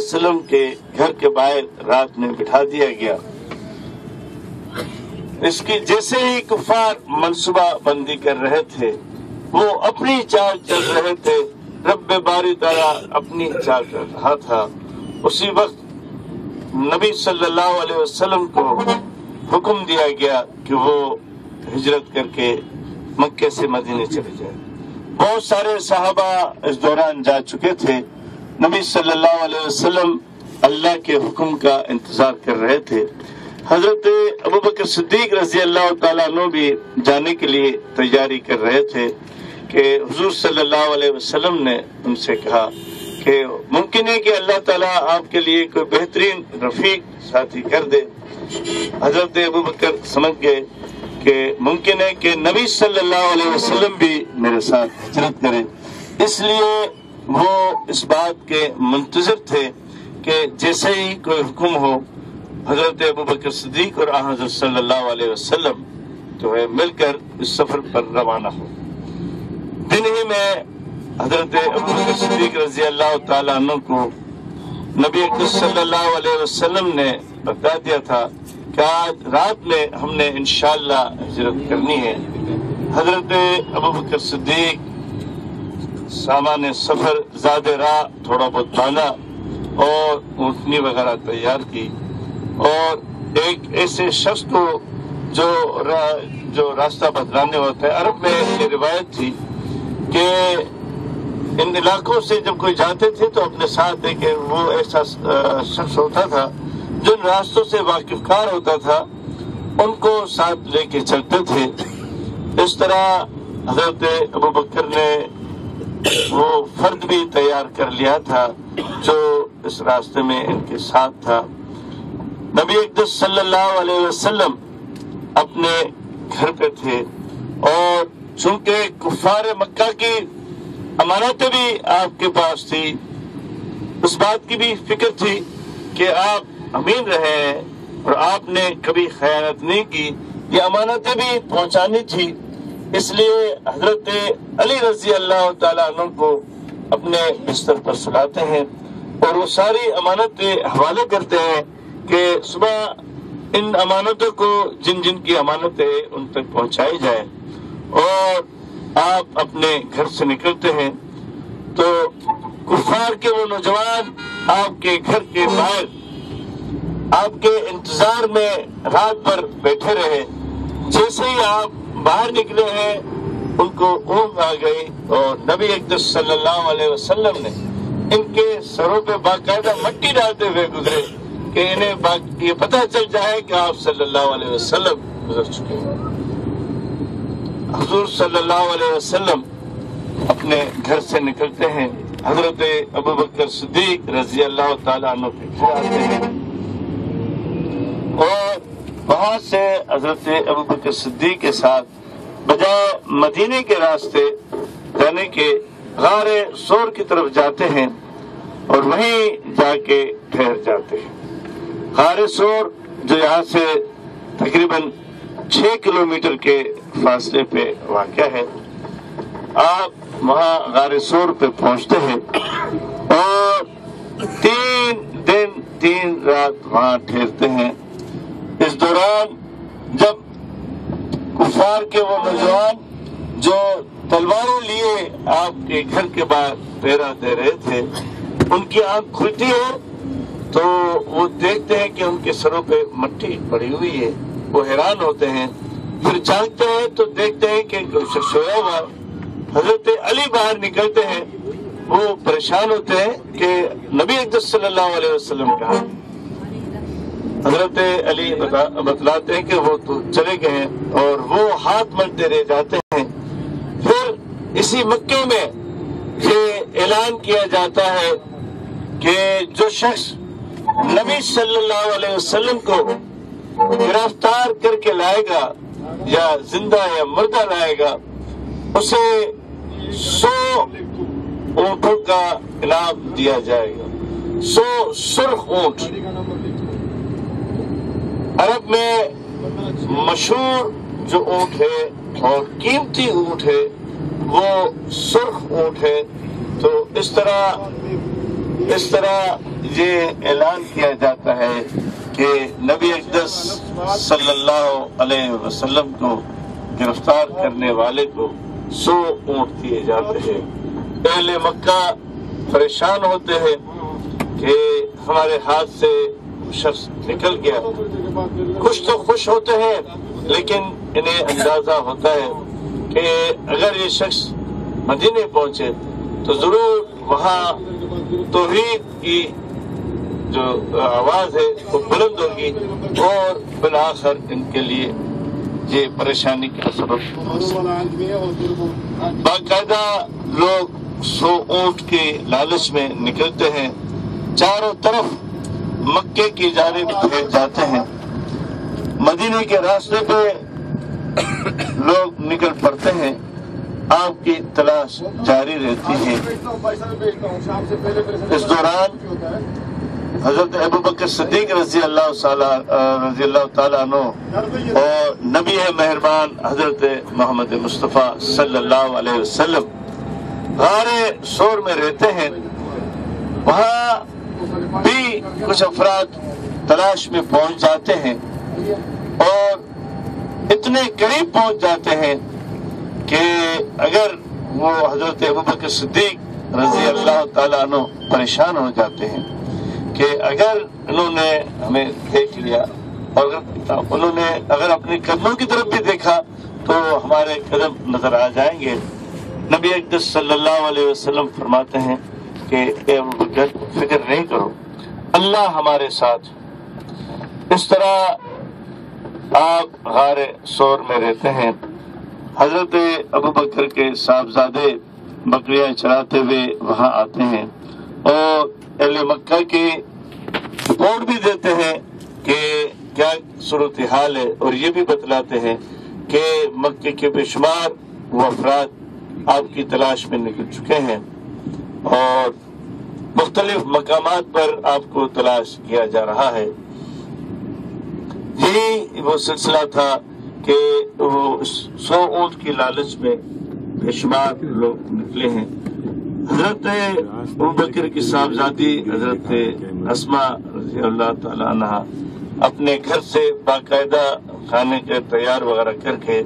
वसल्लम के घर के बाहर रात में बिठा दिया गया। इसकी जैसे ही कुफार मनसूबा बंदी कर रहे थे, वो अपनी चाल चल रहे थे। रब बारी ताला अपनी चाल चल रहा था। उसी वक्त नबी सल्लल्लाहु अलैहि वसल्लम को हुक्म दिया गया कि वो हिजरत करके मक्के से मदीने चले जाए। बहुत सारे साहबा इस दौरान जा चुके थे। नबी सल्लल्लाहु अलैहि वसल्लम अल्लाह के हुक्म का इंतज़ार कर रहे थे। हज़रत अबू बकर सिद्दीक रज़ी अल्लाह तु भी जाने के लिए तैयारी कर रहे थे कि हुजूर सल्लल्लाहु अलैहि वसल्लम ने उनसे कहा कि मुमकिन है कि अल्लाह ताला आपके लिए कोई बेहतरीन रफीक साथी कर दे। हज़रत अबू बकर समझ गए कि मुमकिन है कि नबी सल्लल्लाहु अलैहि वसल्लम भी मेरे साथ हिजरत करें। इसलिए वो इस बात के मुंतजर थे कि जैसे ही कोई हुक्म हो, हज़रत अबू बकर सदीक और हज़रत सल्लल्लाहु अलैहि वसल्लम जो है मिलकर इस सफ़र पर रवाना हो। दिन ही में हज़रत अबू बकर सदीक रज़ी अल्लाह तु को नबी सल्लल्लाहु अलैहि वसल्लम ने बता दिया था कि आज रात में हमने इंशाल्लाह हिजरत करनी है। हज़रत अबू बकर सदीक सामान सफ़र ज़्यादा राह थोड़ा बहुत बांधा और ऊँटनी वगैरह तैयार की। और एक ऐसे शख्स को जो रा, जो रास्ता बदलाने होता है अरब में ये रिवायत थी कि इन इलाकों से जब कोई जाते थे तो अपने साथ देखे वो ऐसा शख्स होता था जो रास्तों से वाकिफकार होता था। उनको साथ लेके चलते थे। इस तरह हज़रत अबू बकर ने वो फर्द भी तैयार कर लिया था, जो इस रास्ते में इनके साथ था। नबी अकदस सल्लल्लाहु अलैहि वसल्लम अपने घर पे थे और चूँकि कुफार मक्का की अमानतें भी आपके पास थी, उस बात की भी फ़िक्र थी कि आप अमीन रहे और आपने कभी खयानत नहीं की। ये अमानतें भी पहुंचानी थी। इसलिए हज़रत अली रज़ी अल्लाह तु को अपने बिस्तर पर सुलाते हैं और वो सारी अमानतें हवाले करते हैं कि सुबह इन अमानतों को जिन जिन की अमानत है उन तक पहुंचाई जाए और आप अपने घर से निकलते हैं। तो कुफार के वो नौजवान आपके घर के बाहर, आपके इंतज़ार में रात भर बैठे रहे। जैसे ही आप बाहर निकले हैं, उनको ऊँग आ गई और नबी अकदस सल्लल्लाहु अलैहि वसल्लम ने इनके सरों पे बाकायदा मट्टी डालते हुए गुजरे कि इन्हें ये पता चल जाए कि आप सल्लल्लाहु अलैहि वसल्लम गुजर चुके हैं। हजूर सल्लल्लाहु अलैहि वसल्लम अपने घर से निकलते हैं। हज़रत अबू बकर सिद्दीक रज़ी अल्लाह तु के आते हैं। वहाँ से हज़रत अबू बकर सिद्दीक के साथ बजाय मदीने के रास्ते जाने के गारे सोर की तरफ़ जाते हैं और वहीं जाके ठहर जाते हैं। गारे सोर जो यहाँ से तकरीबन छह किलोमीटर के फासले पे वाक़ है। आप वहाँ गारे सोर पे पहुँचते हैं और तीन दिन, तीन रात वहाँ ठहरते हैं। दौरान जब कुफार के वो नौजवान जो तलवारें लिए आपके घर के बाहर पहरा दे रहे थे, उनकी आँख खुलती है तो वो देखते हैं कि उनके सरों पे मट्टी पड़ी हुई है, वो हैरान होते हैं। फिर जागते हैं तो देखते हैं कि सोया हुआ, हज़रत अली बाहर निकलते हैं, वो परेशान होते हैं कि नबी अकदस सल्लल्लाहु अलैहि वसल्लम कहा हज़रत अली बतलाते हैं कि वो तो चले गए और वो हाथ मलते रह जाते हैं। फिर इसी मक्के में ये ऐलान किया जाता है कि जो शख्स नबी सल्लल्लाहु अलैहि वसल्लम को गिरफ़्तार करके लाएगा या ज़िंदा या मुर्दा लाएगा, उसे सौ ऊंटों का इनाम दिया जाएगा। सौ सुर्ख ऊँट। अरब में मशहूर जो ऊँट है और कीमती ऊँट है, वो सुर्ख ऊँट है। तो इस तरह इस तरह ये ऐलान किया जाता है कि नबी अकदस सल्लल्लाहु अलैहि वसल्लम को गिरफ़्तार करने वाले को सौ ऊँट दिए जाते हैं। पहले मक्का परेशान होते हैं कि हमारे हाथ से शख्स निकल गया। कुछ तो खुश होते हैं, लेकिन इन्हें अंदाज़ा होता है कि अगर ये शख्स मदीने पहुँचे तो ज़रूर वहाँ तोहीद की जो आवाज़ है, वो बुलंद होगी और आखिर इनके लिए ये परेशानी का सबब। बाकायदा लोग सो ऊँट के लालच में निकलते हैं, चारों तरफ़ मक्के की जानब भेज जाते हैं। मदीने के रास्ते पे लोग निकल पड़ते हैं। आपकी तलाश जारी रहती है। इस दौरान हज़रत अबू बकर सदीक रज़ी अल्लाह रज़ी अल्लाह तनो और नबी मेहरबान हज़रत मोहम्मद मुस्तफ़ा सल्लल्लाहु अलैहि वसल्लम। गारे शोर में रहते हैं। वहाँ भी कुछ अफराद तलाश में पहुँच जाते हैं। और इतने करीब पहुँच जाते हैं कि अगर वो हज़रत अबू बकर सिद्दीक रज़ी अल्लाह तनो परेशान हो जाते हैं कि अगर उन्होंने हमें देख लिया और उन्होंने अगर अपने कदमों की तरफ़ भी देखा तो हमारे कदम नज़र आ जाएँगे। नबी सल्लल्लाहु अलैहि वसल्लम फरमाते हैं कि फ़िक्र नहीं करो। अल्लाह हमारे साथ इस तरह आप गारे शोर में रहते हैं। हज़रत अबू बकर के साहबजादे बकरियाँ चलाते हुए वहाँ आते हैं और अहले मक्का की रिपोर्ट भी देते हैं कि क्या सूरत हाल है और ये भी बतलाते हैं कि मक्के के बेशुमार वो अफराद आपकी तलाश में निकल चुके हैं और मुख्तलिफ़ मकाम पर आपको तलाश किया जा रहा है। यही वो सिलसिला था कि वो सौ ऊँट की लालच में बेशुमार लोग निकले हैं। हज़रत बकर की साहबजादी, हज़रत असमा रज़ी अल्लाह अपने घर से बाकायदा खाने के तैयार वगैरह करके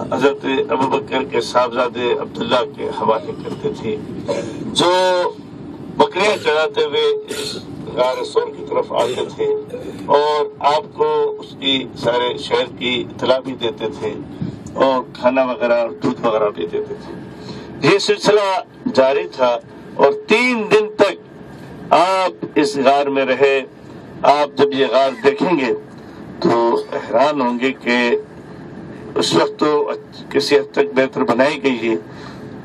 हज़रत अबू बकर के साहबजादे अब्दुल्ला के हवाले करते थे। जो बकरियाँ चढ़ाते हुए गारसोर की तरफ़ आते थे और आपको उसकी सारे शहर की इतला भी देते थे और खाना वगैरह, दूध वगैरह भी देते थे। ये सिलसिला जारी था और तीन दिन तक आप इस गार में रहे। आप जब ये गार देखेंगे तो हैरान होंगे कि उस वक्त तो किसी हद तक बेहतर बनाई गई है।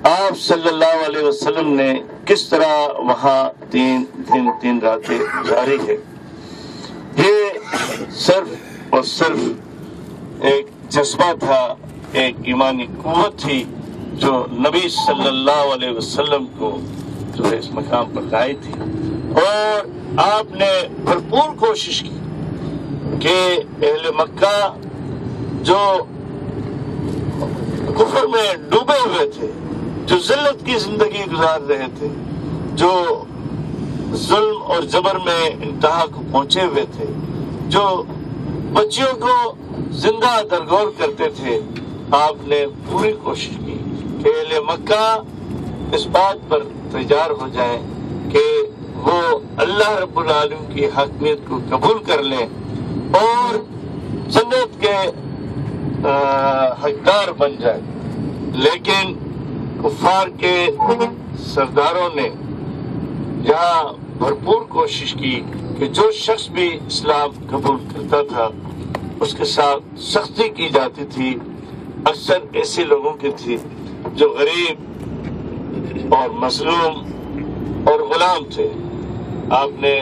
आप सल्लल्लाहु अलैहि वसल्लम ने किस तरह वहाँ तीन दिन, तीन रातें जारी है? ये सिर्फ़ और सिर्फ़ एक जज्बा था, एक ईमानी कुत थी जो नबी सल्लल्लाहु अलैहि वसल्लम को जो है इस मकाम पर लाई थी। और आपने भरपूर कोशिश की कि अहले मक्का जो कुफर में डूबे हुए थे जो जिल्लत की ज़िंदगी गुजार रहे थे, जो जुल्म और जबर में इंतहा को पहुँचे हुए थे, जो बच्चियों को ज़िंदा दरगोर करते थे, आपने पूरी कोशिश की कि मक्का इस बात पर तैयार हो जाए कि वो अल्लाह रब्बुल आलम की हकमियत को कबूल कर ले और जन्नत के हकदार बन जाए। लेकिन कुफार के सरदारों ने यहाँ भरपूर कोशिश की कि जो शख्स भी इस्लाम कबूल करता था, उसके साथ सख्ती की जाती थी। अक्सर ऐसे लोगों की थी जो गरीब और मजलूम और गुलाम थे। आपने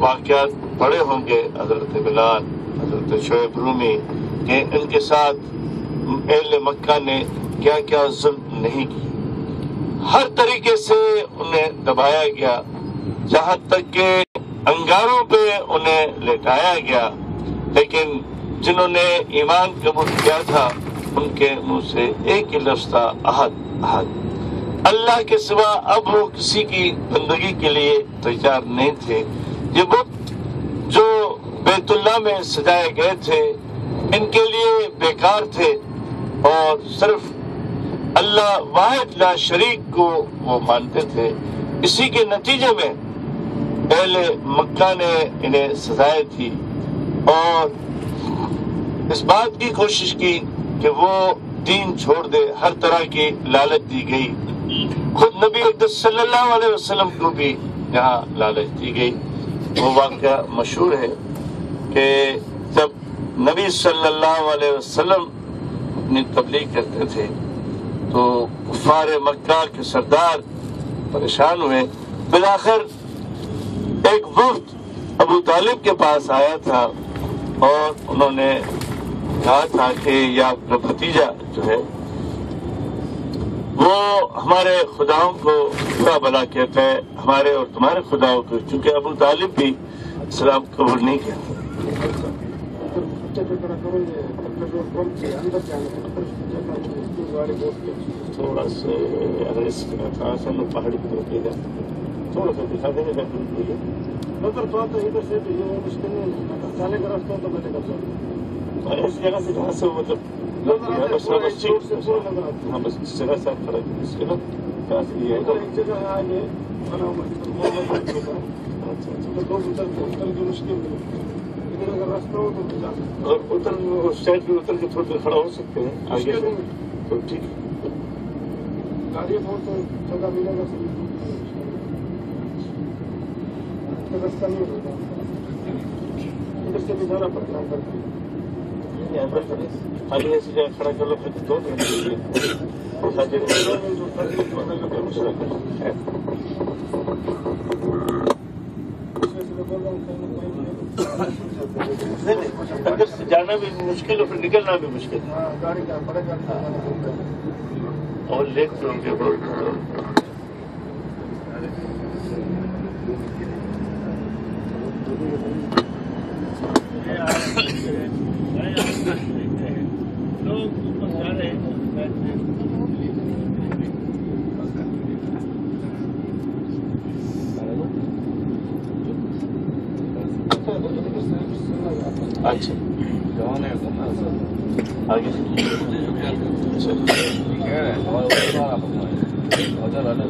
वाकयात पढ़े होंगे हज़रत बिलाल, हज़रत शोएब रूमी, के इनके साथ एल मक्का ने क्या क्या जुल्म नहीं की। हर तरीके से उन्हें दबाया गया। जहाँ तक के अंगारों पे उन्हें लेटाया गया। लेकिन जिन्होंने ईमान कबूल किया था, उनके मुँह से एक ही लफ्ज था, अहद अहद। अल्लाह के सिवा अब वो किसी की बंदगी के लिए तैयार नहीं थे। ये बुत जो बैतुल्ला में सजाए गए थे, इनके लिए बेकार थे। और सिर्फ़ अल्लाह वाहिद ला शरीक को वो मानते थे। इसी के नतीजे में पहले मक्का ने इन्हें सजाए थी और इस बात की कोशिश की कि वो दीन छोड़ दे, हर तरह की लालच दी गई। खुद नबी सल्लल्लाहु अलैहि वसल्लम को भी यहाँ लालच दी गई। वो वाक्य मशहूर है कि जब नबी सल्लल्लाहु अलैहि वसल्लम अपनी तबलीग करते थे तो कुफार मक्का के सरदार परेशान हुए। फिर आखिर एक वक्त अबू तालिब के पास आया था और उन्होंने कहा था कि यह आपका भतीजा जो है, वो हमारे खुदाओं को बुरा भला कहता है, हमारे और तुम्हारे खुदाओं को चूँकि अबू तालिब भी इस्लाम कबूल नहीं किया थोड़ा से अगर इस थोड़ा सा लोग पहाड़ी की तरफ़ जाते थोड़ा सा दिखा बैठने के लिए नज़र तो आता इधर से भी ये मुश्किल नहीं जाने का रास्ता तो मैंने इस जगह से जहाँ से मतलब आता है बस जगह इसके बाद से ये एक जगह आगे है। अच्छा अच्छा। तो लोग उतर की मुश्किल हो। तो और उतर पे के थोड़ी देर खड़ा हो सकते हैं आगे से। तो ठीक गाड़ी हो तो जगह मिलेगा तो। रास्ता नहीं होगा। इधर से भी जाना पड़ता है। आगे ऐसी जगह खड़ा कर लो फिर तो दो मिनट तो बोल रहा हूँ नहीं, नहीं, अंदर से जाना भी मुश्किल और फिर निकलना भी मुश्किल। हाँ का बड़े जाना और लेट उनके बहुत अच्छा आगे अच्छा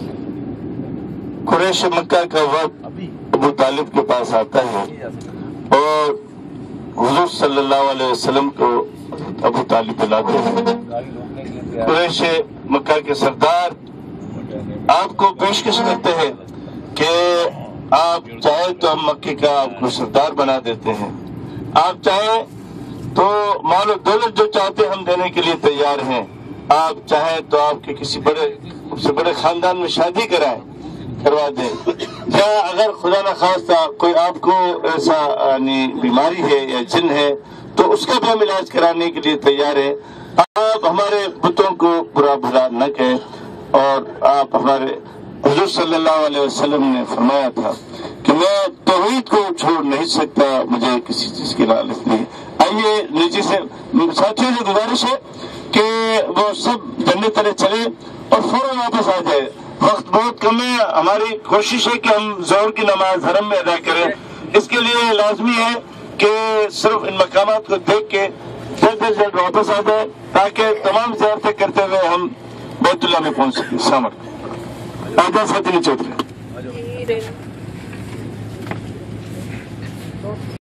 कुरैश मक्का का वक्त अबू तालिब के पास आता है। और हुजूर सल्लल्लाहु अलैहि वसल्लम को अबू तालिब बुलाते हैं। कुरैश मक्का के सरदार आपको पेशकश करते हैं कि आप चाहे तो हम मक्के का आपको सरदार बना देते हैं। आप चाहे तो मानो दौलत जो चाहते हम देने के लिए तैयार हैं। आप चाहे तो आपके किसी बड़े से बड़े खानदान में शादी कराएँ। करवा दें। या अगर खुदा न खास्ता कोई आपको ऐसा बीमारी है या जिन है तो उसका भी हम इलाज कराने के लिए तैयार है। आप हमारे बुतों को बुरा भला न कहें और आप हमारे वसल्लम ने फरमाया था कि मैं तोहीद को छोड़ नहीं सकता, मुझे किसी चीज़ की लालच नहीं। आइए, निजी से, साथियों से गुजारिश है कि वो सब जन्नत चले और फ़ौरन वापस आ जाए। वक्त बहुत कम है। हमारी कोशिश है कि हम ज़ोर की नमाज़ हरम में अदा करें। इसके लिए लाजमी है कि सिर्फ़ इन मकाम को देख के जल्द से जल्द वापस आ जाए, ताकि तमाम जियारतें करते हुए हम बैतुल्ला में पहुँच सकें। सामर चौधरी साथी नीचे उतरे धीरे